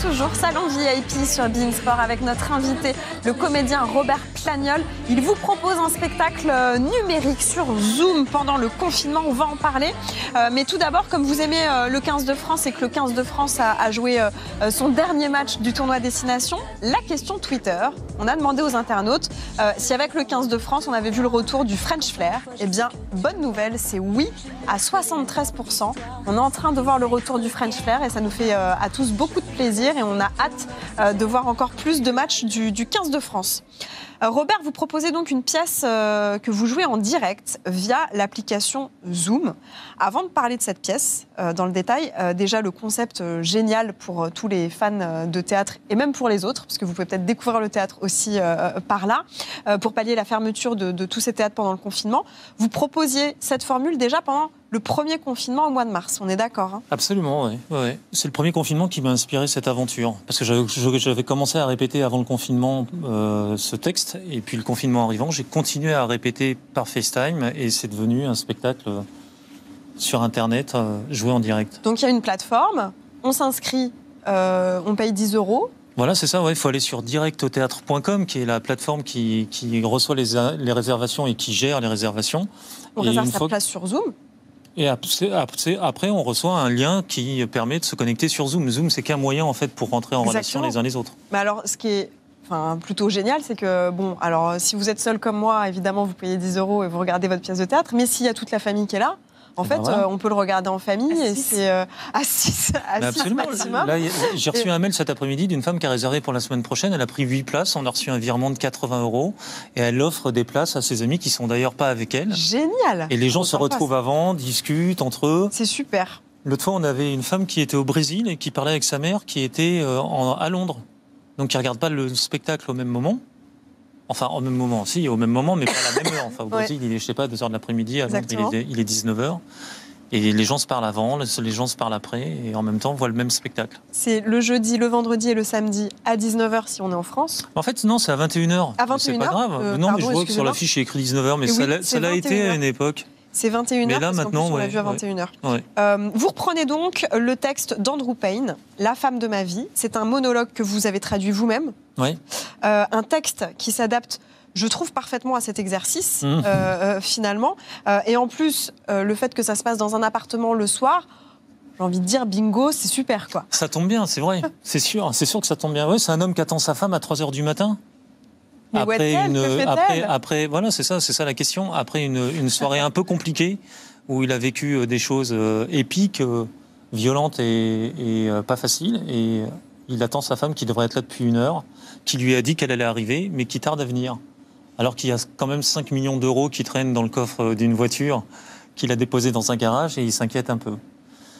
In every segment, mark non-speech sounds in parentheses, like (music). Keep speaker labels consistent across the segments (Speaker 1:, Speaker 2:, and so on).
Speaker 1: toujours Salon VIP sur Bein Sport avec notre invité, le comédien Robert Plagnol. Il vous propose un spectacle euh, numérique sur Zoom pendant le confinement. On va en parler. Euh, mais tout d'abord, comme vous aimez euh, le 15 de France et que le 15 de France a, joué son dernier match du tournoi Destination, la question Twitter. On a demandé aux internautes si avec le 15 de France, on avait vu le retour du French Flair. Eh bien, bonne nouvelle, c'est oui à 73%. On est en train de voir le retour du French Flair et ça nous fait à tous beaucoup de plaisir et on a hâte euh, de voir encore plus de matchs du, du 15 de France. Euh, Robert, vous proposez donc une pièce euh, que vous jouez en direct via l'application Zoom. Avant de parler de cette pièce dans le détail, déjà le concept génial pour tous les fans de théâtre et même pour les autres, parce que vous pouvez peut-être découvrir le théâtre aussi par là, pour pallier la fermeture de tous ces théâtres pendant le confinement. Vous proposiez cette formule déjà pendant le premier confinement au mois de mars, on est d'accord hein?
Speaker 2: Absolument, oui. Ouais. C'est le premier confinement qui m'a inspiré cette aventure. Parce que j'avais- commencé à répéter avant le confinement euh, ce texte, et puis le confinement arrivant, j'ai continué à répéter par FaceTime, et c'est devenu un spectacle sur Internet, euh, joué en direct.
Speaker 1: Donc il y a une plateforme, on s'inscrit, euh, on paye 10 euros.
Speaker 2: Voilà, c'est ça, ouais. il faut aller sur directautheatre.com, qui est la plateforme qui, qui reçoit les, les réservations et qui gère les réservations.
Speaker 1: On
Speaker 2: Et
Speaker 1: réserve sa
Speaker 2: fois-
Speaker 1: place sur Zoom.
Speaker 2: Et après, on reçoit un lien qui permet de se connecter sur Zoom. Zoom, c'est qu'un moyen en fait pour rentrer en relation les uns les autres.
Speaker 1: Mais alors, ce qui est enfin, plutôt génial, c'est que, bon, alors, si vous êtes seul comme moi, évidemment, vous payez 10 euros et vous regardez votre pièce de théâtre. Mais s'il y a toute la famille qui est là, en
Speaker 2: Eh
Speaker 1: fait,
Speaker 2: ben voilà.
Speaker 1: euh, on peut le regarder en famille
Speaker 3: À
Speaker 1: et c'est euh, à 6 à
Speaker 2: Mais
Speaker 1: six
Speaker 2: absolument.
Speaker 1: maximum.
Speaker 2: J'ai reçu un mail cet après-midi d'une femme qui a réservé pour la semaine prochaine. Elle a pris 8 places. On a reçu un virement de 80 euros. Et elle offre des places à ses amis qui sont d'ailleurs pas avec elle.
Speaker 1: Génial.
Speaker 2: Et les gens se retrouvent avant, discutent entre eux.
Speaker 1: C'est super.
Speaker 2: L'autre fois, on avait une femme qui était au Brésil et qui parlait avec sa mère qui était euh, en- à Londres. Donc, qui regarde pas le spectacle au même moment. Enfin, au même moment, si, au même moment, mais pas à la même heure. Enfin, au
Speaker 1: Ouais.
Speaker 2: Brésil, il est, je sais pas, 2 heures de l'après-midi. À Londres, il est, il est 19h. Et les gens se parlent avant, les gens se parlent après, et en même temps, voient le même spectacle.
Speaker 1: C'est le jeudi, le vendredi et le samedi à 19h si on est en France.
Speaker 2: En fait, non, c'est à 21h.
Speaker 1: À
Speaker 2: Mais C'est
Speaker 1: 21h,
Speaker 2: pas grave.
Speaker 1: euh,
Speaker 2: non,
Speaker 1: pardon,
Speaker 2: mais je vois que sur l'affiche, il est écrit 19h, mais
Speaker 1: Et
Speaker 2: ça
Speaker 1: oui,
Speaker 2: l'a- été
Speaker 1: 21h.
Speaker 2: à une époque.
Speaker 1: C'est 21h.
Speaker 2: Mais là,
Speaker 1: parce
Speaker 2: maintenant,
Speaker 1: plus, on l'a
Speaker 2: ouais,
Speaker 1: vu à
Speaker 2: ouais.
Speaker 1: 21h.
Speaker 2: Ouais.
Speaker 1: Euh, vous reprenez donc le texte d'Andrew Payne, La femme de ma vie. C'est un monologue que vous avez traduit vous-même. Euh, un texte qui s'adapte, je trouve, parfaitement à cet exercice,
Speaker 2: Mhm.
Speaker 1: euh, finalement. Euh, et en plus, euh, le fait que ça se passe dans un appartement le soir, j'ai envie de dire bingo, c'est super, quoi.
Speaker 2: Ça tombe bien, c'est vrai. C'est sûr, c'est sûr que ça tombe bien. Ouais, c'est un homme qui attend sa femme à 3h du matin.
Speaker 1: Mais Que fait-elle?
Speaker 2: après, après, voilà, c'est ça, c'est ça la question. Après une, une soirée un peu compliquée où il a vécu euh, des choses euh, épiques, euh, violentes et, et, pas faciles, et il attend sa femme qui devrait être là depuis une heure, qui lui a dit qu'elle allait arriver, mais qui tarde à venir. Alors qu'il y a quand même 5 millions d'euros qui traînent dans le coffre d'une voiture qu'il a déposé dans un garage et il s'inquiète un peu.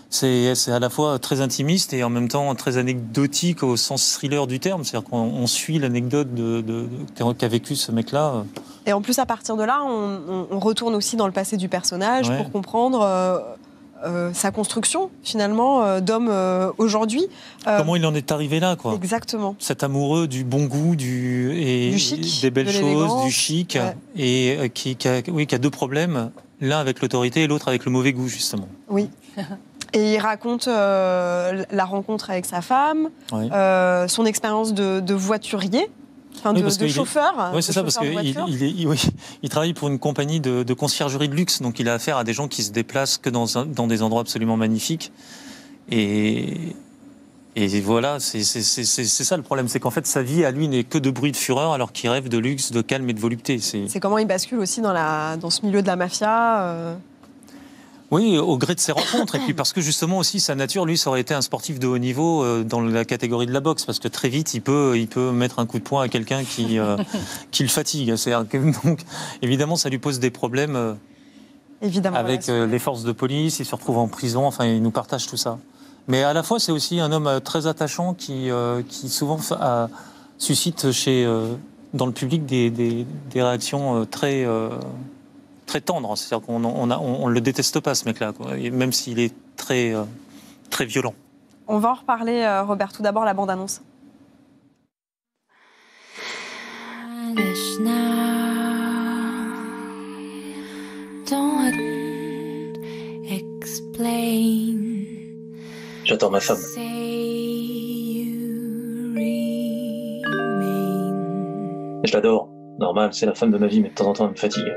Speaker 2: C'est à la fois très intimiste et en même temps très anecdotique au sens thriller du terme. C'est-à-dire qu'on on suit l'anecdote de, de- de- qu'a vécu ce mec-là.
Speaker 1: Et en plus, à partir de là, on, on- on retourne aussi dans le passé du personnage
Speaker 2: Ouais.
Speaker 1: pour comprendre euh, euh, sa construction, finalement, euh, d'homme euh, aujourd'hui. Euh,
Speaker 2: Comment il en est arrivé là, quoi
Speaker 1: Exactement.
Speaker 2: Cet amoureux du bon goût, du, et
Speaker 1: Du chic,
Speaker 2: des belles
Speaker 1: de
Speaker 2: choses, du chic,
Speaker 1: Ouais.
Speaker 2: et euh, qui, qui a, oui, qui a deux problèmes, l'un avec l'autorité et l'autre avec le mauvais goût, justement.
Speaker 1: Oui. (laughs) Et il raconte euh, la rencontre avec sa femme, euh, son expérience de, de voiturier, enfin
Speaker 2: Oui,
Speaker 1: de,
Speaker 2: parce
Speaker 1: de
Speaker 2: qu'il est-
Speaker 1: chauffeur.
Speaker 2: Oui, c'est ça, parce qu'il
Speaker 1: voiture.
Speaker 2: il, est- il- oui, il travaille pour une compagnie de, de conciergerie de luxe, donc il a affaire à des gens qui se déplacent que dans, un- dans des endroits absolument magnifiques. Et, et voilà, c'est ça le problème, c'est qu'en fait sa vie à lui n'est que de bruit de fureur, alors qu'il rêve de luxe, de calme et de volupté. C'est
Speaker 1: C'est comment il bascule aussi dans, la, dans ce milieu de la mafia. euh.
Speaker 2: Oui, au gré de ses rencontres, et puis parce que justement aussi sa nature, lui, ça aurait été un sportif de haut niveau euh, dans la catégorie de la boxe, parce que très vite il peut, il peut mettre un coup de poing à quelqu'un qui, euh, (laughs) qui le fatigue. C'est-à-dire que, donc évidemment, ça lui pose des problèmes. euh,
Speaker 1: Évidemment.
Speaker 2: avec
Speaker 1: voilà.
Speaker 2: les forces de police, il se retrouve en prison, enfin il nous partage tout ça. Mais à la fois c'est aussi un homme très attachant qui, qui souvent a- suscite chez, dans le public des, des- des réactions très, très tendre. Hein. C'est-à-dire qu'on on, le déteste pas, ce mec-là, même s'il est très, euh, très violent.
Speaker 1: On va en reparler, euh, Robert. Tout d'abord, la bande-annonce.
Speaker 2: J'adore ma femme.
Speaker 4: Je
Speaker 2: l'adore. Normal, c'est la femme de ma vie, mais de temps en temps, elle me fatigue.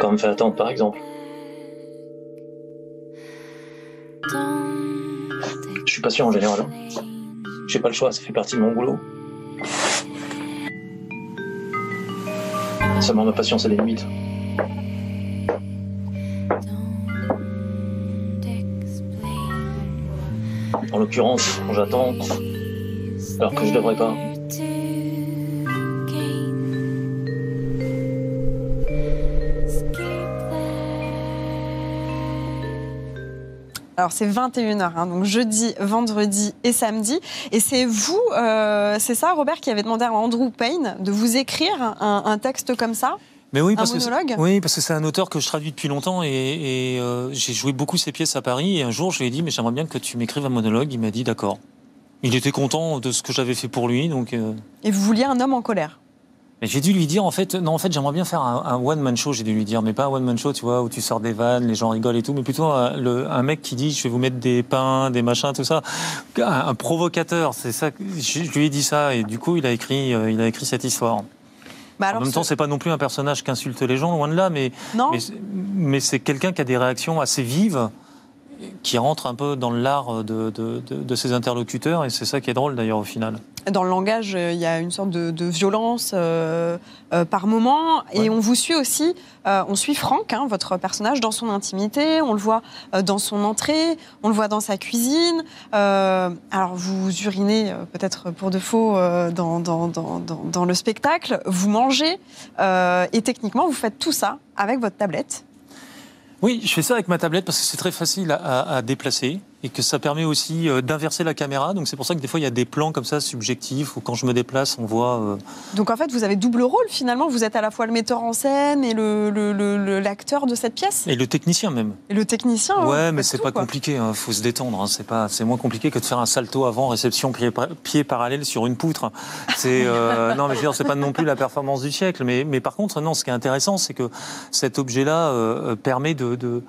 Speaker 2: Quand elle me fait attendre, par exemple. Je suis patient en général. hein. J'ai pas le choix, ça fait partie de mon boulot. Seulement ma patience a des limites. En l'occurrence, j'attends, alors que je devrais pas.
Speaker 1: Alors c'est 21h, hein, donc jeudi, vendredi et samedi. Et c'est vous, euh, c'est ça Robert, qui avait demandé à Andrew Payne de vous écrire un, un texte comme ça
Speaker 2: Mais oui,
Speaker 1: Un
Speaker 2: parce que c'est-
Speaker 1: monologue
Speaker 2: oui, parce que c'est un auteur que je traduis depuis longtemps et, et, euh, j'ai joué beaucoup ses pièces à Paris. Et un jour, je lui ai dit, mais j'aimerais bien que tu m'écrives un monologue. Il m'a dit, d'accord. Il était content de ce que j'avais fait pour lui, donc. euh,
Speaker 1: Et vous vouliez un homme en colère
Speaker 2: Mais j'ai dû lui dire, en fait, non, en fait, j'aimerais bien faire un, un one-man show, j'ai dû lui dire, mais pas un one-man show, tu vois, où tu sors des vannes, les gens rigolent et tout, mais plutôt un, le- un mec qui dit, je vais vous mettre des pains, des machins, tout ça. Un, un provocateur, c'est ça. Je, je lui ai dit ça, et du coup, il a écrit, euh, il a écrit cette histoire.
Speaker 1: Bah
Speaker 2: en même temps,
Speaker 1: ce-
Speaker 2: c'est pas non plus un personnage qui insulte les gens, loin de là, mais,
Speaker 1: Non
Speaker 2: mais, c'est- mais c'est quelqu'un qui a des réactions assez vives, qui rentre un peu dans l'art de, de, de- de ses interlocuteurs, et c'est ça qui est drôle d'ailleurs au final.
Speaker 1: Dans le langage, euh, il y a une sorte de, de violence euh, euh, par moment. Et
Speaker 2: Ouais.
Speaker 1: on vous suit aussi, euh, on suit Franck, hein, votre personnage, dans son intimité. On le voit dans son entrée, on le voit dans sa cuisine. Alors, vous urinez peut-être pour de faux dans, dans, dans, dans- dans le spectacle. Vous mangez. et techniquement, vous faites tout ça avec votre tablette.
Speaker 2: Oui, je fais ça avec ma tablette parce que c'est très facile à, à- à déplacer et que ça permet aussi euh, d'inverser la caméra. Donc c'est pour ça que des fois il y a des plans comme ça subjectifs où quand je me déplace, on voit. euh,
Speaker 1: Donc, en fait, vous avez double rôle finalement. Vous êtes à la fois le metteur en scène et le- le- le- le- l'acteur de cette pièce.
Speaker 2: et le technicien même.
Speaker 1: Et le technicien. hein,
Speaker 2: ouais,
Speaker 1: vous
Speaker 2: mais c'est pas
Speaker 1: quoi.
Speaker 2: compliqué. Hein, faut se détendre. Hein, c'est pas, c'est moins compliqué que de faire un salto avant réception pied, pied parallèle sur une poutre. C'est euh, (laughs) non, mais je veux dire, c'est pas non plus la performance du siècle. Mais, mais par contre, non, ce qui est intéressant, c'est que cet objet-là euh, permet de, de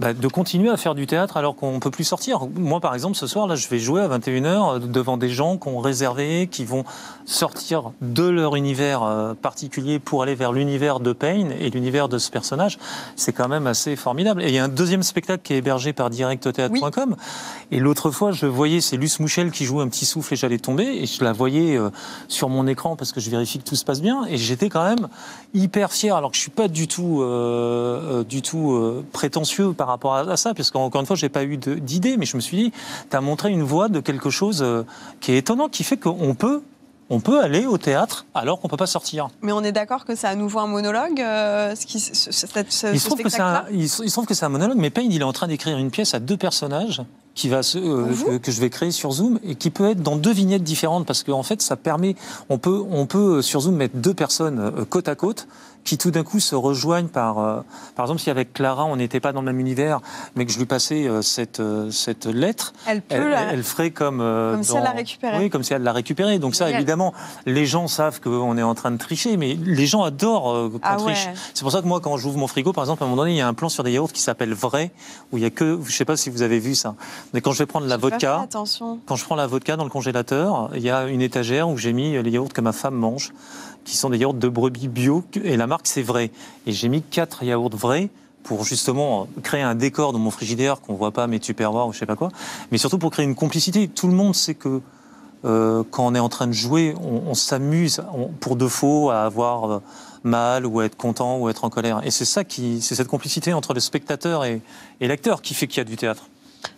Speaker 2: bah, de continuer à faire du théâtre alors qu'on peut plus sortir. Moi, par exemple, ce soir, là, je vais jouer à 21h devant des gens qui ont réservé, qui vont sortir de leur univers euh, particulier pour aller vers l'univers de Payne et l'univers de ce personnage. C'est quand même assez formidable. Et il y a un deuxième spectacle qui est hébergé par directtheatre.com. Et l'autre fois, je voyais, c'est Luce Mouchel qui joue un petit souffle et j'allais tomber. Et je la voyais euh, sur mon écran parce que je vérifie que tout se passe bien. Et j'étais quand même hyper fier, alors que je suis pas du tout, euh, euh, du tout euh, prétentieux par rapport à, ça, parce qu'encore une fois, j'ai pas eu d'idée, mais je me suis dit, tu as montré une voie de quelque chose euh, qui est étonnant, qui fait qu'on peut, on peut aller au théâtre alors qu'on peut pas sortir.
Speaker 1: Mais on est d'accord que c'est à nouveau un monologue, euh, ce qui, ce, ce- cette- ce-
Speaker 2: Il se, trouve que c'est un,
Speaker 1: spectacle-là
Speaker 2: il, se il se trouve que c'est un monologue, mais Payne, il est en train d'écrire une pièce à deux personnages qui va se, euh, que, je vais créer sur Zoom et qui peut être dans deux vignettes différentes parce qu'en fait, ça permet, on peut, on peut euh, sur Zoom mettre deux personnes côte à côte qui tout d'un coup se rejoignent par, euh, par exemple, si avec Clara on n'était pas dans le même univers, mais que je lui passais euh, cette, euh, cette lettre,
Speaker 1: Elle peut
Speaker 2: elle,
Speaker 1: la-
Speaker 2: elle ferait comme
Speaker 1: Comme si elle l'a récupérée.
Speaker 2: Oui, comme si elle l'a récupérée. Donc ça, évidemment, les gens savent qu'on est en train de tricher, mais les gens adorent qu'on
Speaker 1: Ah ouais.
Speaker 2: triche. C'est pour ça que moi, quand j'ouvre mon frigo, par exemple, à un moment donné, il y a un plan sur des yaourts qui s'appelle vrai, où il y a que, je sais pas si vous avez vu ça, mais quand je vais prendre la vodka,
Speaker 1: attention.
Speaker 2: quand je prends la vodka dans le congélateur, il y a une étagère où j'ai mis les yaourts que ma femme mange, qui sont des yaourts de brebis bio, et la marque c'est vrai. Et j'ai mis quatre yaourts vrais pour justement créer un décor dans mon frigidaire qu'on voit pas mes tupperwares ou je sais pas quoi, mais surtout pour créer une complicité. Tout le monde sait que euh, quand on est en train de jouer, on, s'amuse pour de faux à avoir euh, mal ou à être content ou à être en colère. Et c'est ça qui, c'est cette complicité entre le spectateur et l'acteur qui fait qu'il y a du théâtre.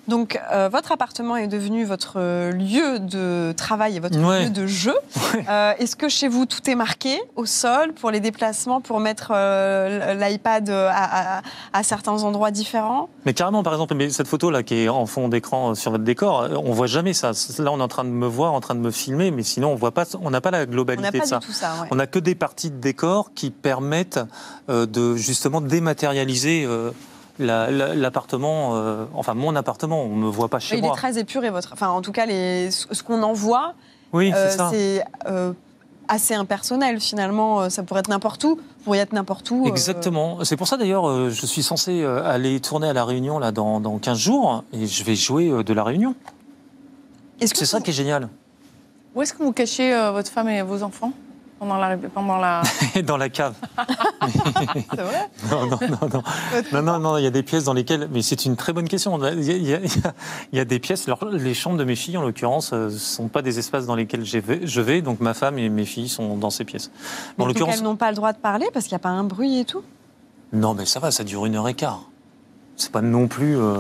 Speaker 1: Donc, euh, votre appartement est devenu votre lieu de travail et votre
Speaker 2: Ouais.
Speaker 1: lieu de jeu. (laughs) Euh, Est-ce que chez vous, tout est marqué au sol pour les déplacements, pour mettre euh, l'iPad à, à- à certains endroits différents?
Speaker 2: Mais carrément, par exemple, mais cette photo là qui est en fond d'écran sur votre décor, on voit jamais ça. Là, on est en train de me voir, en train de me filmer, mais sinon on voit pas, on n'a pas la
Speaker 1: On
Speaker 2: globalité
Speaker 1: pas
Speaker 2: de ça.
Speaker 1: du tout ça. ouais.
Speaker 2: On n'a que des parties de décor qui permettent de justement dématérialiser la- la- l'appartement, euh, enfin mon appartement. On me voit pas chez
Speaker 1: Il est
Speaker 2: moi.
Speaker 1: très épuré, votre. Enfin, en tout cas, les... ce qu'on en voit,
Speaker 2: Oui,
Speaker 1: euh,
Speaker 2: c'est
Speaker 1: euh, assez impersonnel finalement. Ça pourrait être n'importe où, vous pourriez être n'importe où. euh,
Speaker 2: Exactement. C'est pour ça d'ailleurs, je suis censé aller tourner à La Réunion là, dans, dans 15 jours et je vais jouer de La Réunion. C'est ça
Speaker 1: vous-
Speaker 2: qui est génial.
Speaker 3: Où est-ce que vous cachez votre femme et vos enfants? Pendant la... Pendant la... (laughs)
Speaker 2: Dans la cave. (laughs)
Speaker 3: C'est vrai?
Speaker 2: Non, non, non, non. Non, non, non, il y a des pièces dans lesquelles. Mais c'est une très bonne question. Il y a, il y a- il y a des pièces. alors, les chambres de mes filles, en l'occurrence, ne sont pas des espaces dans lesquels je vais, je vais. Donc ma femme et mes filles sont dans ces pièces.
Speaker 1: Mais
Speaker 2: En l'occurrence.
Speaker 1: elles n'ont pas le droit de parler parce qu'il n'y a pas un bruit et tout?
Speaker 2: Non, mais ça va, ça dure une heure et quart. C'est pas non plus. euh,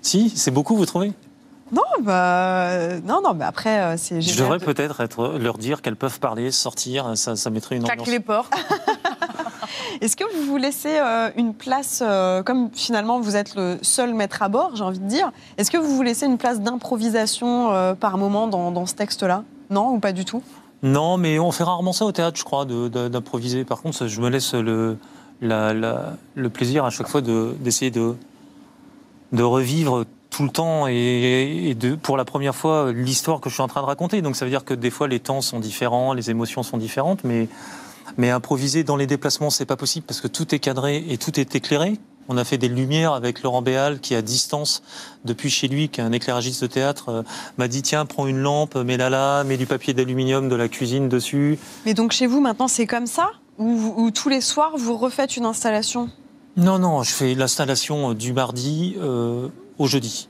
Speaker 2: Si, c'est beaucoup, vous trouvez?
Speaker 1: Non, bah, euh, non, non, mais après, euh, c'est
Speaker 2: Je devrais
Speaker 1: de-
Speaker 2: peut-être être, leur dire qu'elles peuvent parler, sortir. Ça, ça mettrait une
Speaker 3: Claque
Speaker 2: ambiance.
Speaker 3: les portes. (laughs)
Speaker 1: Est-ce que vous vous laissez euh, une place, euh, comme finalement vous êtes le seul maître à bord, j'ai envie de dire, est-ce que vous vous laissez une place d'improvisation euh, par moment dans, dans ce texte-là? Non, ou pas du tout?
Speaker 2: Non, mais on fait rarement ça au théâtre, je crois, d'improviser. Par contre, je me laisse le, la- la- le plaisir à chaque fois de- d'essayer de, de revivre tout le temps et, et de, pour la première fois l'histoire que je suis en train de raconter. Donc ça veut dire que des fois les temps sont différents, les émotions sont différentes, mais, mais improviser dans les déplacements, c'est pas possible parce que tout est cadré et tout est éclairé. On a fait des lumières avec Laurent Béal qui, à distance, depuis chez lui, qui est un éclairagiste de théâtre, euh, m'a dit tiens, prends une lampe, mets-la là, mets du papier d'aluminium de la cuisine dessus.
Speaker 1: Mais donc chez vous maintenant c'est comme ça? Ou, ou tous les soirs vous refaites une installation?
Speaker 2: Non, non, je fais l'installation euh, du mardi euh, au jeudi.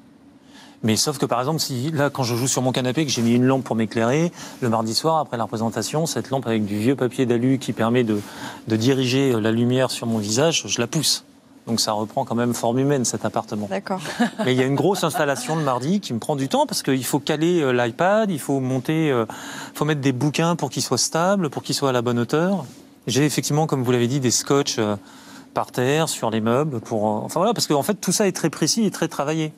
Speaker 2: Mais sauf que par exemple, si là, quand je joue sur mon canapé, que j'ai mis une lampe pour m'éclairer, le mardi soir, après la représentation, cette lampe avec du vieux papier d'alu qui permet de, de diriger la lumière sur mon visage, je la pousse. Donc ça reprend quand même forme humaine cet appartement.
Speaker 1: D'accord. (laughs)
Speaker 2: Mais il y a une grosse installation le mardi qui me prend du temps parce qu'il faut caler euh, l'iPad, il faut monter, euh, faut mettre des bouquins pour qu'ils soient stables, pour qu'ils soient à la bonne hauteur. J'ai effectivement, comme vous l'avez dit, des scotch euh, par terre, sur les meubles, pour, euh, enfin voilà, parce qu'en fait tout ça est très précis et très travaillé.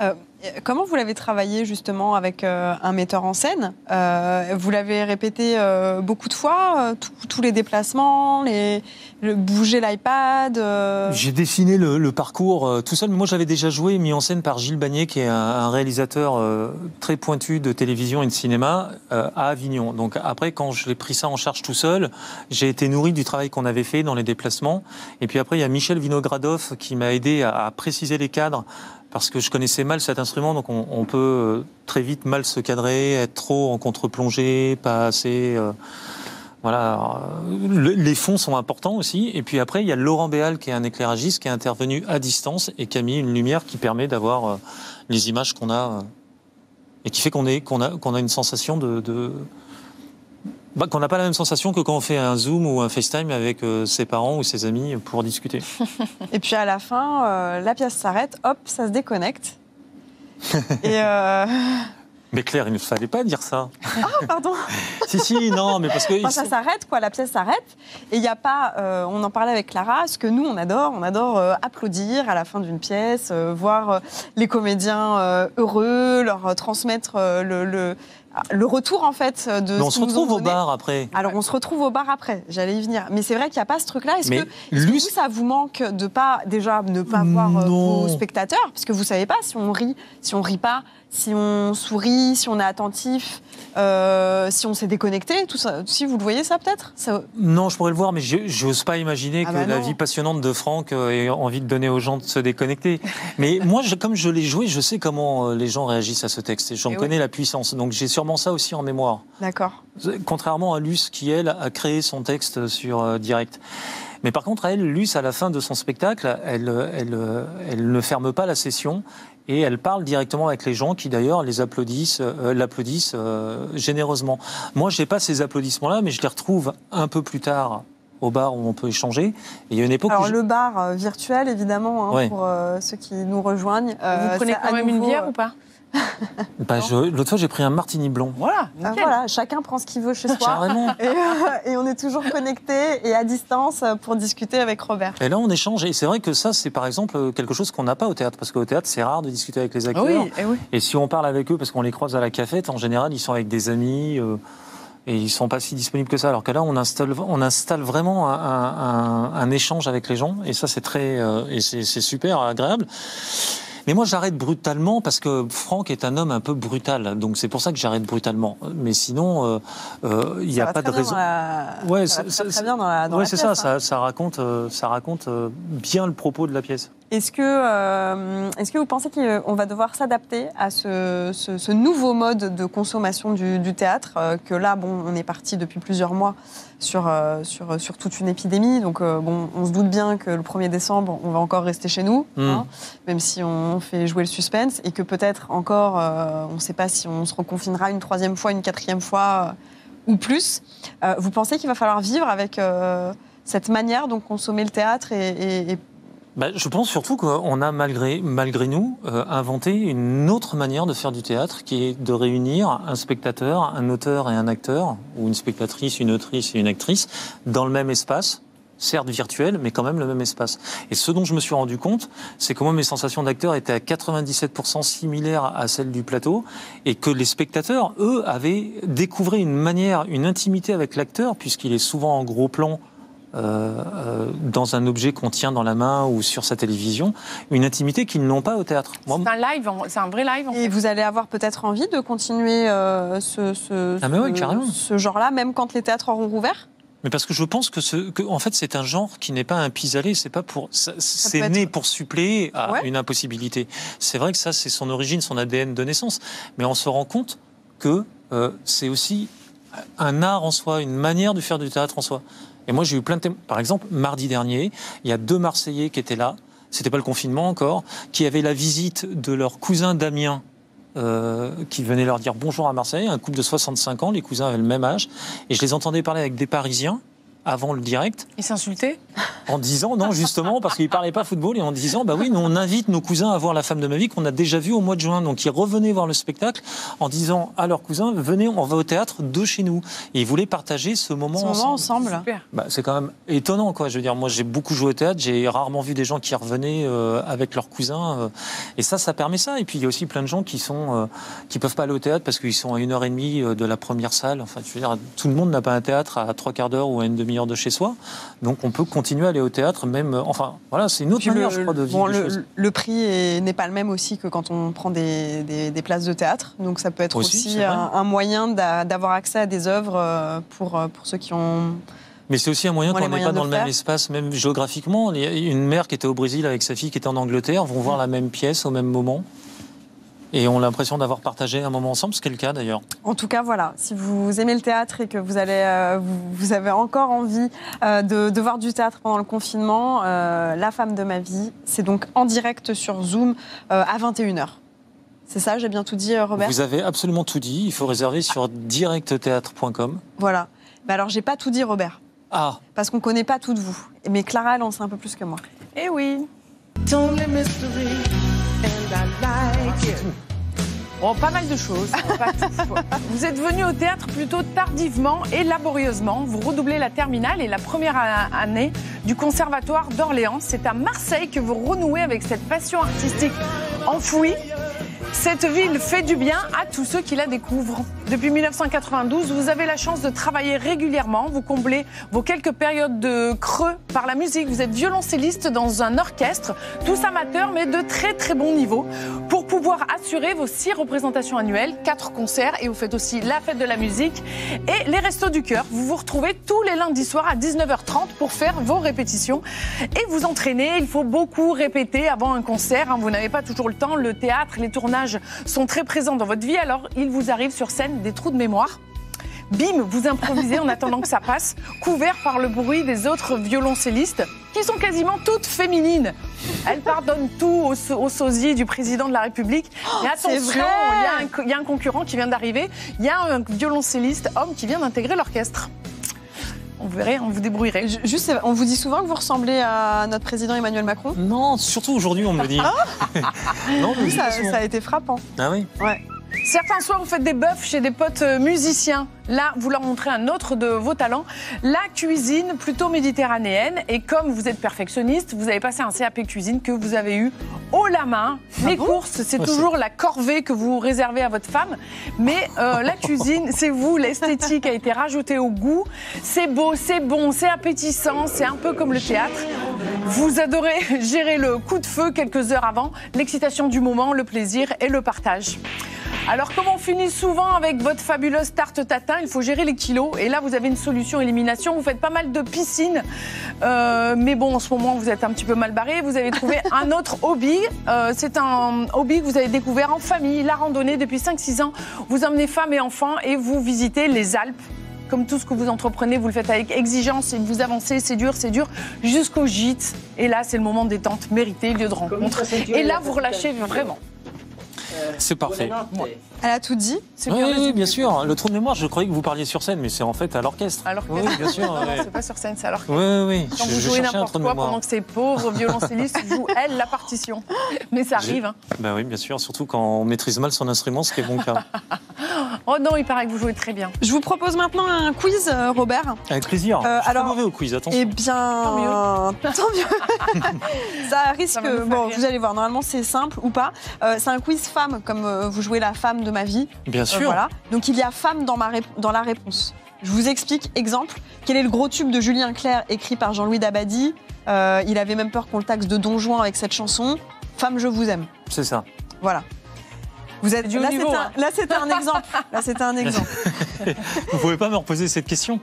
Speaker 1: Euh, comment vous l'avez travaillé justement avec euh, un metteur en scène? Euh, Vous l'avez répété euh, beaucoup de fois, euh, tous- les déplacements, le bouger l'iPad euh,
Speaker 2: J'ai dessiné le, parcours euh, tout seul, mais moi j'avais déjà joué, mis en scène par Gilles Bagné, qui est un, réalisateur euh, très pointu de télévision et de cinéma euh, à Avignon. Donc après, quand je l'ai pris ça en charge tout seul, j'ai été nourri du travail qu'on avait fait dans les déplacements. Et puis après, il y a Michel Vinogradov qui m'a aidé à préciser les cadres. Parce que je connaissais mal cet instrument, donc on, peut euh, très vite mal se cadrer, être trop en contre-plongée, pas assez. euh, voilà, euh, le- les fonds sont importants aussi. Et puis après, il y a Laurent Béal, qui est un éclairagiste, qui est intervenu à distance et qui a mis une lumière qui permet d'avoir euh, les images qu'on a et qui fait qu'on a, a une sensation de- bah, qu'on n'a pas la même sensation que quand on fait un Zoom ou un FaceTime avec euh, ses parents ou ses amis pour discuter. (laughs)
Speaker 1: Et puis à la fin, euh, la pièce s'arrête, hop, ça se déconnecte. (laughs) Et euh...
Speaker 2: Mais Claire, il ne fallait pas dire ça.
Speaker 1: ah, pardon. (laughs)
Speaker 2: si, si, non, mais parce que.
Speaker 1: Enfin, ça s'arrête, quoi. La pièce s'arrête. Et il n'y a pas. euh, on en parlait avec Clara. Ce que nous, on adore, on adore euh, applaudir à la fin d'une pièce, euh, voir les comédiens heureux, leur transmettre le, le, le retour, en fait, de
Speaker 2: Mais on se retrouve au bar après.
Speaker 1: Alors, on se retrouve au bar après. J'allais y venir. Mais c'est vrai qu'il n'y a pas ce truc-là. Est-ce que, est-ce que vous, ça vous manque de pas déjà ne pas voir euh,
Speaker 2: Non.
Speaker 1: vos spectateurs? Parce que vous savez pas si on rit, si on rit pas, si on sourit, si on est attentif, euh, si on s'est déconnecté, tout ça. Si vous le voyez, ça peut-être? Ça...
Speaker 2: Non, je pourrais le voir, mais je j'ose pas imaginer
Speaker 1: Ah
Speaker 2: que
Speaker 1: bah
Speaker 2: la vie passionnante de Franck euh, ait envie de donner aux gens de se déconnecter. (laughs) mais moi, je- comme je l'ai joué, je sais comment euh, les gens réagissent à ce texte. J'en
Speaker 1: Eh oui.
Speaker 2: connais la puissance. Donc j'ai sûrement ça aussi en mémoire.
Speaker 1: D'accord.
Speaker 2: Contrairement à Luce, qui, elle, a créé son texte sur euh, direct. Mais par contre, elle, Luce, à la fin de son spectacle, elle, elle, elle ne ferme pas la session et elle parle directement avec les gens qui, d'ailleurs, les applaudissent, euh, l'applaudissent euh, généreusement. Moi, je n'ai pas ces applaudissements-là, mais je les retrouve un peu plus tard au bar où on peut échanger. Et il y a une époque où
Speaker 1: Alors,
Speaker 2: je-
Speaker 1: le bar virtuel, évidemment, hein,
Speaker 2: Ouais.
Speaker 1: pour euh, ceux qui nous rejoignent. Euh,
Speaker 3: Vous prenez quand
Speaker 1: à
Speaker 3: même une
Speaker 1: nouveau,
Speaker 3: bière
Speaker 1: euh,
Speaker 3: ou pas? (laughs)
Speaker 2: bah, l'autre fois, j'ai pris un martini blanc.
Speaker 3: Voilà,
Speaker 1: ah, voilà, chacun prend ce qu'il veut chez soi. (laughs) Et, euh, et on est toujours connecté et à distance euh, pour discuter avec Robert.
Speaker 2: Et là, on échange. Et c'est vrai que ça, c'est par exemple quelque chose qu'on n'a pas au théâtre. Parce qu'au théâtre, c'est rare de discuter avec les
Speaker 3: Ah
Speaker 2: acteurs.
Speaker 3: oui, eh oui.
Speaker 2: Et si on parle avec eux, parce qu'on les croise à la cafette, en général, ils sont avec des amis euh, et ils sont pas si disponibles que ça. Alors que là, on installe, on installe vraiment un, un- un échange avec les gens, et ça, c'est très, euh, et c'est super agréable. Mais moi, j'arrête brutalement parce que Franck est un homme un peu brutal, donc c'est pour ça que j'arrête brutalement. Mais sinon, euh, euh, il n'y a pas de raison.
Speaker 1: dans la-
Speaker 2: Ouais,
Speaker 1: ça va
Speaker 2: ça-
Speaker 1: très,
Speaker 2: ça-
Speaker 1: très bien dans la, dans
Speaker 2: Ouais,
Speaker 1: la
Speaker 2: c'est ça, ça, ça raconte, ça raconte euh, bien le propos de la pièce.
Speaker 1: Est-ce que, euh, est-ce que vous pensez qu'on va devoir s'adapter à ce, ce- ce nouveau mode de consommation du, du théâtre euh, Que là, bon, on est parti depuis plusieurs mois sur, euh, sur, sur toute une épidémie. Donc, euh, bon, on se doute bien que le 1er décembre, on va encore rester chez nous,
Speaker 2: Mm.
Speaker 1: hein, même si on fait jouer le suspense. Et que peut-être encore, on ne sait pas si on se reconfinera une troisième fois, une quatrième fois ou plus. Vous pensez qu'il va falloir vivre avec euh, cette manière dont consommer le théâtre et, et- et
Speaker 2: Bah, je pense surtout qu'on a malgré, malgré nous euh, inventé une autre manière de faire du théâtre qui est de réunir un spectateur, un auteur et un acteur, ou une spectatrice, une autrice et une actrice, dans le même espace, certes virtuel, mais quand même le même espace. Et ce dont je me suis rendu compte, c'est que moi, mes sensations d'acteur étaient à 97% similaires à celles du plateau, et que les spectateurs, eux, avaient découvert une manière, une intimité avec l'acteur, puisqu'il est souvent en gros plan euh, euh, dans un objet qu'on tient dans la main ou sur sa télévision, une intimité qu'ils n'ont pas au théâtre. Moi,
Speaker 3: C'est un live, c'est un vrai live. en
Speaker 1: Et
Speaker 3: fait.
Speaker 1: vous allez avoir peut-être envie de continuer euh, ce, ce,
Speaker 2: Ah,
Speaker 1: ce- genre-là, même quand les théâtres auront rouvert?
Speaker 2: Mais parce que je pense que, ce, que en fait, c'est un genre qui n'est pas un pis-aller, c'est pas pour, c'est
Speaker 1: être-
Speaker 2: né pour suppléer à
Speaker 1: Ouais.
Speaker 2: une impossibilité. C'est vrai que ça, c'est son origine, son ADN de naissance, mais on se rend compte que euh, c'est aussi un art en soi, une manière de faire du théâtre en soi. Et moi, j'ai eu plein de. Par exemple, mardi dernier, il y a deux Marseillais qui étaient là. C'était pas le confinement encore, qui avaient la visite de leur cousin Damien. euh, qui venait leur dire bonjour à Marseille, un couple de 65 ans, les cousins avaient le même âge, et je les entendais parler avec des Parisiens avant le direct,
Speaker 3: Il s'insultait
Speaker 2: en disant non justement parce qu'ils parlaient pas football et en disant bah oui nous on invite nos cousins à voir la femme de ma vie qu'on a déjà vue au mois de juin donc ils revenaient voir le spectacle en disant à leurs cousins venez on va au théâtre de chez nous et ils voulaient partager ce moment
Speaker 1: Ce moment
Speaker 2: ensemble.
Speaker 1: ensemble.
Speaker 2: Bah, c'est quand même étonnant, quoi. Je veux dire, moi, j'ai beaucoup joué au théâtre, j'ai rarement vu des gens qui revenaient euh, avec leurs cousins, euh, et ça, ça permet ça. Et puis, il y a aussi plein de gens qui sont, euh, qui peuvent pas aller au théâtre parce qu'ils sont à une heure et demie euh, de la première salle. Enfin, je veux dire, tout le monde n'a pas un théâtre à trois quarts d'heure ou à une demi-heure de chez soi, donc on peut continuer à aller au théâtre, même, euh, enfin, voilà, c'est une autre
Speaker 1: Puis
Speaker 2: manière,
Speaker 1: le,
Speaker 2: je crois, de vivre
Speaker 1: bon,
Speaker 2: les
Speaker 1: le,
Speaker 2: choses.
Speaker 1: le prix est- n'est pas le même aussi que quand on prend des, des- des places de théâtre. Donc ça peut être
Speaker 2: Aussi,
Speaker 1: un, un moyen d'a- d'avoir accès à des œuvres euh, pour, euh, pour ceux qui ont...
Speaker 2: Mais c'est aussi un moyen qu'on n'est pas dans
Speaker 1: le
Speaker 2: le même espace, même géographiquement. Une mère qui était au Brésil avec sa fille qui était en Angleterre vont voir la même pièce au même moment. Et ont l'impression d'avoir partagé un moment ensemble, ce qui est le cas d'ailleurs.
Speaker 1: En tout cas, voilà, si vous aimez le théâtre et que vous, allez, euh, vous, vous avez encore envie euh, de, de voir du théâtre pendant le confinement, euh, La femme de ma vie, c'est donc en direct sur Zoom euh, à 21h. C'est ça, j'ai bien tout dit, Robert?
Speaker 2: Vous avez absolument tout dit. Il faut réserver sur directtheatre.com.
Speaker 1: Voilà. Mais alors, j'ai pas tout dit, Robert,
Speaker 2: Ah,
Speaker 1: parce qu'on connaît pas tout de vous. Mais Clara, elle en sait un peu plus que moi.
Speaker 3: Eh oui.
Speaker 5: Like it.
Speaker 3: Bon, pas mal de choses. (laughs) pas tout. Vous êtes venu au théâtre plutôt tardivement et laborieusement. Vous redoublez la terminale et la première année du Conservatoire d'Orléans. C'est à Marseille que vous renouez avec cette passion artistique enfouie. Cette ville fait du bien à tous ceux qui la découvrent. Depuis 1992, vous avez la chance de travailler régulièrement. Vous comblez vos quelques périodes de creux par la musique. Vous êtes violoncelliste dans un orchestre, tous amateurs, mais de très très bon niveau, pouvoir assurer vos six représentations annuelles, quatre concerts, et vous faites aussi la fête de la musique et les restos du cœur. Vous vous retrouvez tous les lundis soirs à 19h30 pour faire vos répétitions et vous entraîner. Il faut beaucoup répéter avant un concert. hein. Vous n'avez pas toujours le temps. Le théâtre, les tournages sont très présents dans votre vie. Alors, il vous arrive sur scène des trous de mémoire. Bim, vous improvisez en attendant que ça passe, couvert par le bruit des autres violoncellistes, qui sont quasiment toutes féminines. Elles pardonnent tout au, so- au sosie du président de la République. Mais
Speaker 1: c'est
Speaker 3: attention, il y, a un co- il y a un concurrent qui vient d'arriver. Il y a un violoncelliste homme qui vient d'intégrer l'orchestre. On verrait, on vous débrouillerait.
Speaker 1: Juste, on vous dit souvent que vous ressemblez à notre président Emmanuel Macron?
Speaker 2: Non, surtout aujourd'hui, on me le dit. (laughs) non, mais
Speaker 1: Oui, ça, ça a été frappant.
Speaker 2: Ah oui?
Speaker 1: Ouais.
Speaker 3: Certains soirs, vous faites des bœufs chez des potes euh, musiciens. Là, vous leur montrez un autre de vos talents, la cuisine plutôt méditerranéenne. Et comme vous êtes perfectionniste, vous avez passé un CAP cuisine que vous avez eu haut la main. Les courses, c'est toujours la corvée que vous réservez à votre femme. Mais euh, la (laughs) cuisine, c'est vous. L'esthétique a été rajoutée au goût. C'est beau, c'est bon, c'est appétissant. C'est un peu comme le théâtre. Vous adorez gérer le coup de feu quelques heures avant, l'excitation du moment, le plaisir et le partage. Alors, comme on finit souvent avec votre fabuleuse tarte tatin, il faut gérer les kilos. Et là, vous avez une solution élimination. Vous faites pas mal de piscines. Euh, mais bon, en ce moment, vous êtes un petit peu mal barré. Vous avez trouvé (laughs) un autre hobby. Euh, C'est un hobby que vous avez découvert en famille, la randonnée depuis 5-6 ans. Vous emmenez femmes et enfants et vous visitez les Alpes. Comme tout ce que vous entreprenez, vous le faites avec exigence et vous avancez, c'est dur, c'est dur, jusqu'au gîte. Et là, c'est le moment de détente mérité, lieu de rencontre. Et là, vous relâchez vraiment.
Speaker 2: C'est parfait.
Speaker 1: Elle a tout dit.
Speaker 3: C'est
Speaker 2: Oui,
Speaker 3: bien
Speaker 2: oui,
Speaker 3: résumé.
Speaker 2: bien sûr. Le trou de mémoire, je croyais que vous parliez sur scène, mais c'est en fait à l'orchestre.
Speaker 3: Alors que
Speaker 2: Oui, bien sûr. (laughs) Ouais.
Speaker 3: c'est pas sur scène, c'est alors que
Speaker 2: Oui, oui,
Speaker 3: quand
Speaker 2: Je-
Speaker 3: vous jouez n'importe quoi pendant que ces pauvres violoncellistes (laughs) jouent, elles, la partition. Mais ça arrive. hein.
Speaker 2: Bah oui, bien sûr. Surtout quand on maîtrise mal son instrument, ce qui est mon cas. (laughs)
Speaker 3: Oh non, il paraît que vous jouez très bien.
Speaker 1: Je vous propose maintenant un quiz, euh, Robert.
Speaker 2: Avec plaisir.
Speaker 1: Euh,
Speaker 2: je suis
Speaker 1: alors-
Speaker 2: pas mauvais au quiz, attention.
Speaker 1: Eh bien,
Speaker 3: Tant mieux.
Speaker 1: tant mieux. ça risque.
Speaker 3: Ça
Speaker 1: bon, vous allez voir. Normalement, c'est simple ou pas. Euh, c'est un quiz femme, comme euh, vous jouez la femme de ma vie.
Speaker 2: Bien
Speaker 1: Euh,
Speaker 2: sûr.
Speaker 1: voilà. Donc il y a femme dans, ma dans la réponse. Je vous explique. Exemple. Quel est le gros tube de Julien Clerc écrit par Jean-Louis Dabadi Euh, Il avait même peur qu'on le taxe de Don Juan avec cette chanson. Femme, je vous aime.
Speaker 2: C'est ça.
Speaker 1: Voilà. Vous êtes
Speaker 3: du haut
Speaker 1: là,
Speaker 3: niveau,
Speaker 1: c'était
Speaker 3: hein.
Speaker 1: un, là, c'était un exemple. Là, c'était un exemple. (laughs)
Speaker 2: Vous pouvez pas me reposer cette question?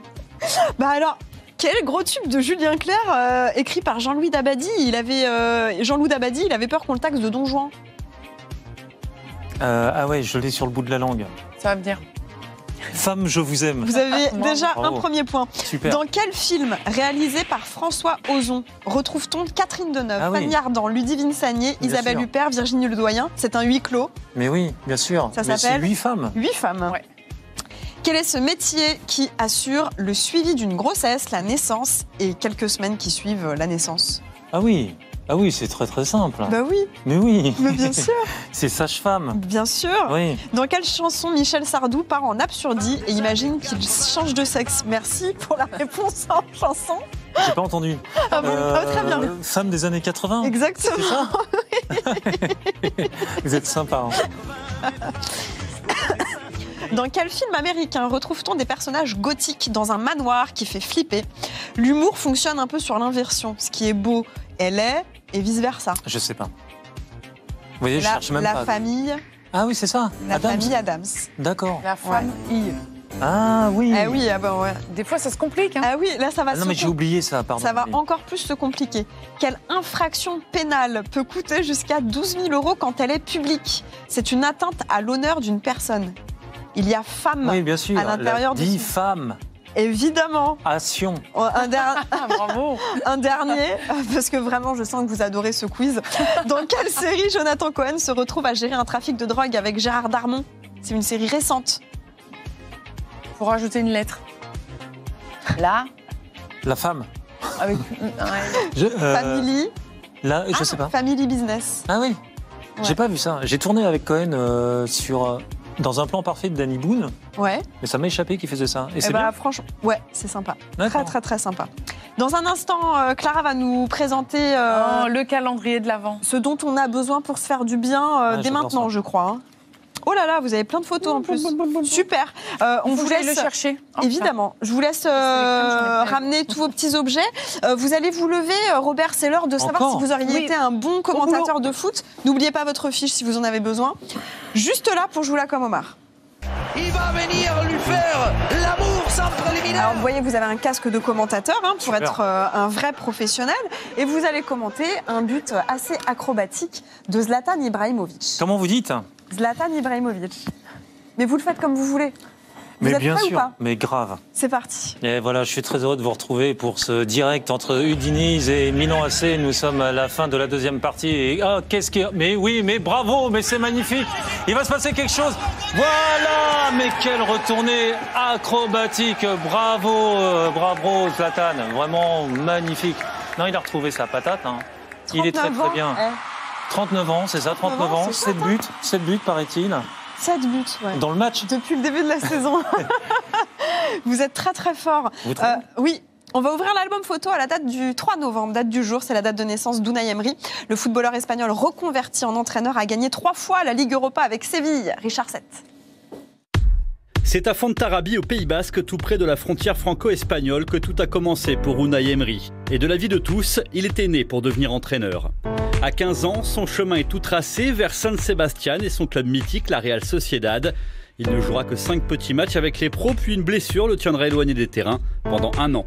Speaker 1: Bah alors, quel est le gros tube de Julien Clerc euh, écrit par Jean-Louis Dabadi Il avait euh, Jean-Louis Dabadi, il avait peur qu'on le taxe de Don Juan.
Speaker 2: Euh, Ah ouais, je l'ai sur le bout de la langue.
Speaker 3: Ça va venir.
Speaker 2: Femme, je vous aime.
Speaker 1: Vous avez
Speaker 3: Bravo.
Speaker 1: déjà un premier point.
Speaker 2: Super.
Speaker 1: Dans quel film réalisé par François Ozon retrouve-t-on Catherine Deneuve,
Speaker 2: Ah oui.
Speaker 1: Fanny Ardant, Ludivine Sagné,
Speaker 2: Bien
Speaker 1: Isabelle
Speaker 2: sûr.
Speaker 1: Huppert, Virginie Ledoyen C'est un huis clos,
Speaker 2: Mais oui, bien sûr.
Speaker 1: Ça s'appelle
Speaker 2: huit femmes.
Speaker 1: huit femmes.
Speaker 3: Ouais.
Speaker 1: Quel est ce métier qui assure le suivi d'une grossesse, la naissance et quelques semaines qui suivent la naissance?
Speaker 2: Ah oui. Ah oui, c'est très très simple.
Speaker 1: Bah oui,
Speaker 2: Mais oui.
Speaker 1: mais bien (laughs) sûr,
Speaker 2: c'est sage-femme.
Speaker 1: bien sûr.
Speaker 2: Oui.
Speaker 1: Dans quelle chanson Michel Sardou part en absurdie et imagine qu'il change de sexe? Merci pour la réponse en chanson.
Speaker 2: J'ai pas entendu.
Speaker 1: Ah bon
Speaker 2: Euh,
Speaker 1: Ah, Très bien.
Speaker 2: Femme des années 80. C'est
Speaker 1: Exactement.
Speaker 2: ça (laughs) Vous êtes sympa. hein.
Speaker 1: Dans quel film américain retrouve-t-on des personnages gothiques dans un manoir qui fait flipper? L'humour fonctionne un peu sur l'inversion. Ce qui est beau est laid et vice-versa.
Speaker 2: Je sais pas. Vous voyez, je
Speaker 1: La,
Speaker 2: cherche même
Speaker 1: la
Speaker 2: pas.
Speaker 1: famille,
Speaker 2: Ah oui, c'est ça.
Speaker 1: la
Speaker 2: Adams.
Speaker 1: famille Adams.
Speaker 2: D'accord.
Speaker 3: La femme, I.
Speaker 2: Ah oui.
Speaker 1: Ah oui, ah ben ouais.
Speaker 3: Des fois, ça se complique. hein.
Speaker 1: Ah oui, là ça va
Speaker 2: Ah non,
Speaker 1: se
Speaker 2: mais j'ai oublié ça, pardon.
Speaker 1: Ça va encore plus se compliquer. Quelle infraction pénale peut coûter jusqu'à 12 000 euros quand elle est publique? C'est une atteinte à l'honneur d'une personne. Il y a femme,
Speaker 2: Oui, bien sûr.
Speaker 1: à l'intérieur
Speaker 2: La
Speaker 1: du
Speaker 2: Dix
Speaker 1: film.
Speaker 2: femmes.
Speaker 1: évidemment.
Speaker 2: Action.
Speaker 1: Un, der- (laughs)
Speaker 3: Ah, bravo. (laughs)
Speaker 1: un dernier, parce que vraiment je sens que vous adorez ce quiz. Dans quelle série Jonathan Cohen se retrouve à gérer un trafic de drogue avec Gérard Darmon? C'est une série récente.
Speaker 3: Faut rajouter une lettre. Là,
Speaker 2: La femme.
Speaker 3: avec. Ouais.
Speaker 2: Je, euh,
Speaker 1: Family,
Speaker 2: Là, je sais pas.
Speaker 1: Family Business.
Speaker 2: Ah oui.
Speaker 1: Ouais.
Speaker 2: J'ai pas vu ça. J'ai tourné avec Cohen euh, sur euh, dans un plan parfait de Danny Boone,
Speaker 1: Ouais.
Speaker 2: mais ça m'a échappé qu'il faisait ça. Et
Speaker 1: Eh
Speaker 2: c'est
Speaker 1: ben,
Speaker 2: bien.
Speaker 1: franchement, ouais, c'est sympa. Très très très sympa. Dans un instant, euh, Clara va nous présenter euh,
Speaker 3: Oh, le calendrier de l'avant.
Speaker 1: ce dont on a besoin pour se faire du bien euh,
Speaker 2: Ah,
Speaker 1: dès maintenant,
Speaker 2: ça.
Speaker 1: je crois. hein. Oh là là, vous avez plein de photos en plus. Super. Euh, on vous
Speaker 3: vous laisse le chercher.
Speaker 1: Évidemment. Je vous laisse euh, ramener tous vos petits objets. Euh, vous allez vous lever, Robert, c'est l'heure de savoir
Speaker 2: Encore
Speaker 1: si vous auriez
Speaker 3: Oui.
Speaker 1: été un bon commentateur de foot. N'oubliez pas votre fiche si vous en avez besoin. Juste là pour jouer là comme Omar.
Speaker 5: Il va venir lui faire l'amour sans préliminaire.
Speaker 1: Alors vous voyez, vous avez un casque de commentateur hein, pour
Speaker 2: Super.
Speaker 1: être euh, un vrai professionnel et vous allez commenter un but assez acrobatique de Zlatan Ibrahimovic.
Speaker 2: Comment vous dites?
Speaker 1: Zlatan Ibrahimovic. Mais vous le faites comme vous voulez. Vous
Speaker 2: Mais
Speaker 1: êtes
Speaker 2: bien sûr.
Speaker 1: pas
Speaker 2: Mais grave.
Speaker 1: C'est parti.
Speaker 2: Et voilà, je suis très heureux de vous retrouver pour ce direct entre Udinese et Milan AC. Nous sommes à la fin de la deuxième partie. Et ah, qu'est-ce qui Mais oui, mais bravo, mais c'est magnifique. Il va se passer quelque chose. Voilà, mais quelle retournée acrobatique. Bravo, euh, bravo Zlatan. Vraiment magnifique. Non, il a retrouvé sa patate. hein. Il est très
Speaker 1: 39
Speaker 2: très bien.
Speaker 1: eh,
Speaker 2: 39 ans, c'est ça, 39
Speaker 1: ans,
Speaker 2: ans,
Speaker 1: c'est
Speaker 2: 7 buts, 7 buts paraît-il,
Speaker 1: 7 buts, ouais.
Speaker 2: dans le match.
Speaker 1: Depuis le début de la (laughs) saison. vous êtes très très fort.
Speaker 2: Vous
Speaker 1: Euh, oui. On va ouvrir l'album photo à la date du 3 novembre, date du jour, c'est la date de naissance d'Unai Emery. Le footballeur espagnol reconverti en entraîneur a gagné trois fois la Ligue Europa avec Séville. Richard 7.
Speaker 6: C'est à Fontarabie, au Pays Basque, tout près de la frontière franco-espagnole, que tout a commencé pour Unai Emery. Et de la vie de tous, il était né pour devenir entraîneur. À 15 ans, son chemin est tout tracé vers San Sebastian et son club mythique, la Real Sociedad. Il ne jouera que 5 petits matchs avec les pros, puis une blessure le tiendra éloigné des terrains pendant un an.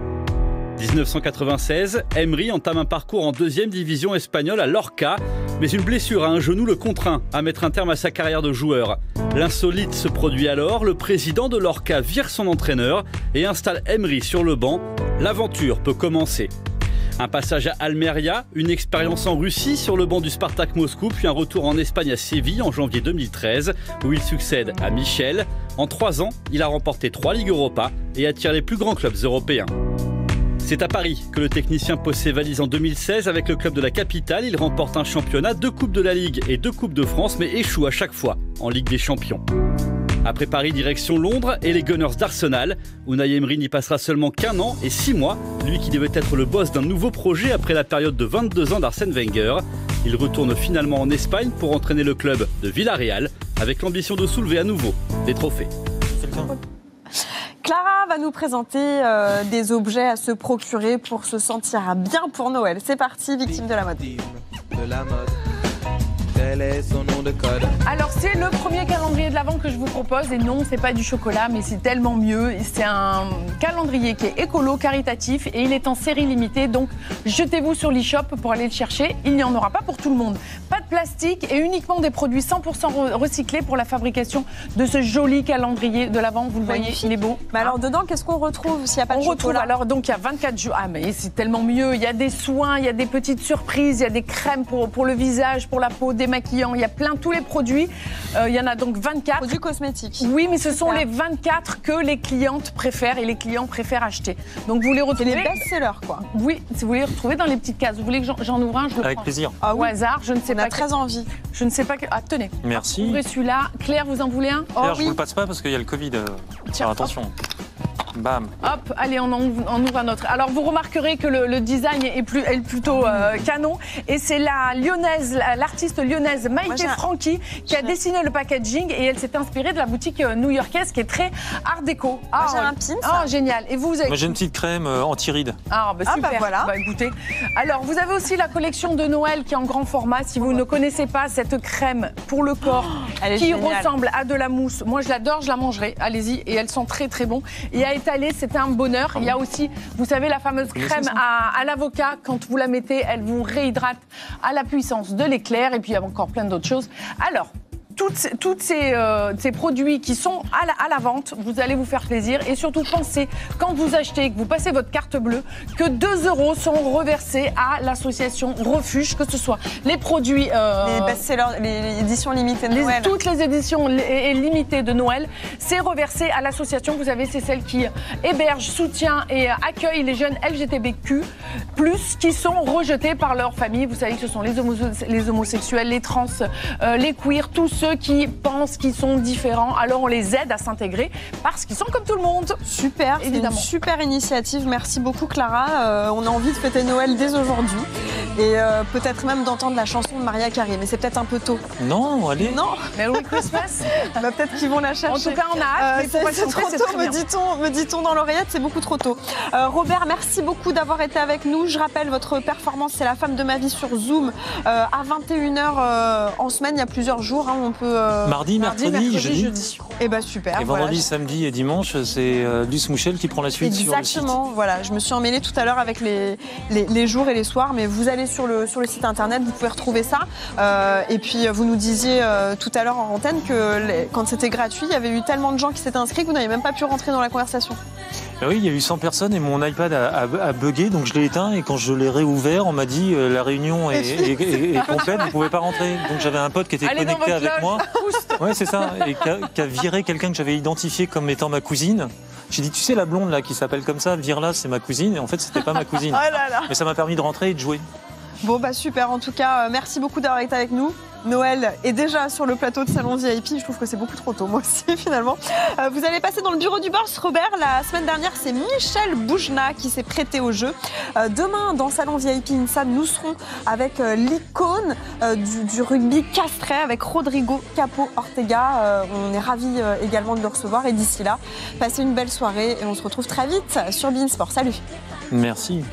Speaker 6: 1996, Emery entame un parcours en deuxième division espagnole à Lorca, mais une blessure à un genou le contraint à mettre un terme à sa carrière de joueur. L'insolite se produit alors, le président de Lorca vire son entraîneur et installe Emery sur le banc. L'aventure peut commencer. Un passage à Almeria, une expérience en Russie sur le banc du Spartak Moscou, puis un retour en Espagne à Séville en janvier 2013, où il succède à Michel. En trois ans, il a remporté trois Ligues Europa et attire les plus grands clubs européens. C'est à Paris que le technicien pose ses valises en 2016 avec le club de la capitale. Il remporte un championnat, deux coupes de la Ligue et deux coupes de France, mais échoue à chaque fois en Ligue des Champions. Après Paris, direction Londres et les Gunners d'Arsenal. Unai Emery n'y passera seulement qu'un an et six mois, lui qui devait être le boss d'un nouveau projet après la période de 22 ans d'Arsène Wenger. Il retourne finalement en Espagne pour entraîner le club de Villarreal avec l'ambition de soulever à nouveau des trophées.
Speaker 1: Clara va nous présenter euh, des objets à se procurer pour se sentir bien pour Noël. C'est parti, victime de la mode.
Speaker 5: de la mode. Tel est son nom de code.
Speaker 3: Alors c'est le premier calendrier de l'Avent que je vous propose et non c'est pas du chocolat mais c'est tellement mieux. C'est un calendrier qui est écolo, caritatif et il est en série limitée donc jetez-vous sur l'e-shop pour aller le chercher. Il n'y en aura pas pour tout le monde. Plastique et uniquement des produits 100% re- recyclés pour la fabrication de ce joli calendrier de l'Avent. Vous le voyez, il est beau.
Speaker 1: Mais alors dedans, qu'est-ce qu'on retrouve s'il n'y a pas
Speaker 3: On
Speaker 1: de
Speaker 3: retrouve
Speaker 1: chocolat
Speaker 3: alors donc il y a 24 jours. Ah mais c'est tellement mieux. Il y a des soins, il y a des petites surprises, il y a des crèmes pour, pour le visage, pour la peau, démaquillants. Il y a plein tous les produits. Euh, il y en a donc 24.
Speaker 1: Produits cosmétiques.
Speaker 3: Oui, mais ce sont
Speaker 1: Super.
Speaker 3: les 24 que les clientes préfèrent et les clients préfèrent acheter. Donc vous les
Speaker 1: C'est
Speaker 3: retrouvez.
Speaker 1: les best-sellers, quoi.
Speaker 3: Oui, si vous les retrouvez dans les petites cases. Vous voulez que j'en- ouvre un Je le
Speaker 2: Avec
Speaker 3: prends.
Speaker 2: plaisir.
Speaker 1: Ah
Speaker 3: Au hasard, je ne sais
Speaker 1: on
Speaker 3: pas.
Speaker 1: Très envie.
Speaker 3: Je ne sais pas. que- Ah tenez.
Speaker 2: Merci.
Speaker 3: Ouvrez celui-là. Claire, vous en voulez un?
Speaker 1: Oh
Speaker 2: D'ailleurs, je
Speaker 1: oui.
Speaker 2: vous le passe pas parce qu'il y a le Covid. euh,
Speaker 3: Tiens,
Speaker 2: alors attention. Bam.
Speaker 3: Hop, allez, on en ouvre, on ouvre un autre. Alors, vous remarquerez que le, le design est, plus, est plutôt euh, canon. Et c'est la lyonnaise, la- l'artiste lyonnaise Maïté Franchi qui a dessiné le packaging et elle s'est inspirée de la boutique euh, new-yorkaise qui est très art déco.
Speaker 1: Moi, j'ai un pin,
Speaker 3: Ah,
Speaker 1: ça.
Speaker 3: génial. Et vous, vous avez
Speaker 2: Moi, j'ai une petite crème euh, anti-rides.
Speaker 3: Ah, bah
Speaker 1: Ah,
Speaker 3: super.
Speaker 1: bah voilà.
Speaker 3: Bah, écoutez. Alors, vous avez aussi la collection de Noël qui est en grand format. Si vous ne connaissez pas cette crème pour le corps (gasps) qui
Speaker 1: géniale.
Speaker 3: ressemble à de la mousse, moi je l'adore, je la mangerai. Allez-y. Et elles sont très très bon. Et à étaler, c'est un bonheur. Il y a aussi, vous savez, la fameuse crème à l'avocat. Quand vous la mettez, elle vous réhydrate à la puissance de l'éclair. Et puis, il y a encore plein d'autres choses. Alors, toutes, ces- toutes ces, euh, ces produits qui sont à la, à la vente, vous allez vous faire plaisir. Et surtout, pensez, quand vous achetez, que vous passez votre carte bleue, que 2 euros sont reversés à l'association Refuge, que ce soit les produits... euh,
Speaker 1: Les best-sellers, les, les éditions limitées de
Speaker 3: les-
Speaker 1: Noël.
Speaker 3: toutes les éditions li- limitées de Noël, c'est reversé à l'association. Vous savez, c'est celle qui héberge, soutient et euh, accueille les jeunes LGTBQ, plus qui sont rejetés par leur famille. Vous savez que ce sont les, homo- les homosexuels, les trans, euh, les queers, tous ceux qui pensent qu'ils sont différents. Alors on les aide à s'intégrer parce qu'ils sont comme tout le monde.
Speaker 1: Super, une
Speaker 3: Évidemment.
Speaker 1: super initiative. Merci beaucoup Clara. Euh, on a envie de fêter Noël dès aujourd'hui et euh, peut-être même d'entendre la chanson de Maria Carey, mais c'est peut-être un peu tôt.
Speaker 2: Non, allez.
Speaker 1: Non,
Speaker 3: Merry Christmas. (laughs)
Speaker 1: bah, peut-être qu'ils vont la chercher.
Speaker 3: En tout cas, on a hâte.
Speaker 1: Euh,
Speaker 3: mais
Speaker 1: c'est trop tôt,
Speaker 3: très
Speaker 1: me dit-on me dit-on dans l'oreillette, c'est beaucoup trop tôt. Euh, Robert, merci beaucoup d'avoir été avec nous. Je rappelle, votre performance, c'est la femme de ma vie sur Zoom euh, à 21h en semaine, il y a plusieurs jours. hein, on peut. Euh,
Speaker 2: Mardi,
Speaker 3: Mardi,
Speaker 2: mercredi,
Speaker 3: mercredi,
Speaker 2: jeudi.
Speaker 3: jeudi.
Speaker 1: Eh ben super.
Speaker 2: Et
Speaker 1: voilà.
Speaker 2: vendredi, samedi et dimanche, c'est euh, Luce Mouchel qui prend la suite sur le site.
Speaker 1: Exactement, voilà. Je me suis emmêlée tout à l'heure avec les, les, les jours et les soirs, mais vous allez sur le, sur le site internet, vous pouvez retrouver ça. Euh, et puis, vous nous disiez euh, tout à l'heure en antenne que les- quand c'était gratuit, il y avait eu tellement de gens qui s'étaient inscrits que vous n'avez même pas pu rentrer dans la conversation.
Speaker 2: Ah oui, il y a eu 100 personnes et mon iPad a, a- a bugué, donc je l'ai éteint. Et quand je l'ai réouvert, on m'a dit euh, la réunion est, est- est- est complète, vous pouvez pas rentrer. Donc j'avais un pote qui était
Speaker 3: Allez
Speaker 2: connecté avec
Speaker 3: loge.
Speaker 2: moi. (laughs) Ouais, c'est ça. Et qui a, qui a viré quelqu'un que j'avais identifié comme étant ma cousine. J'ai dit, tu sais, la blonde là qui s'appelle comme ça, vire-la, c'est ma cousine. Et en fait, c'était pas ma cousine. (laughs)
Speaker 1: Oh là là
Speaker 2: Mais ça m'a permis de rentrer et de jouer.
Speaker 1: Bon, bah super. En tout cas, euh, merci beaucoup d'avoir été avec nous. Noël est déjà sur le plateau de Salon VIP. Je trouve que c'est beaucoup trop tôt, moi aussi, (laughs) finalement. Euh, vous allez passer dans le bureau du boss, Robert. La semaine dernière, c'est Michel Boujna qui s'est prêté au jeu. Euh, demain, dans Salon VIP INSA, nous serons avec euh, l'icône du, rugby castré, avec Rodrigo Capo Ortega. On est ravis également de le recevoir. Et d'ici là, passez une belle soirée et on se retrouve très vite sur Beansport. Salut
Speaker 2: Merci.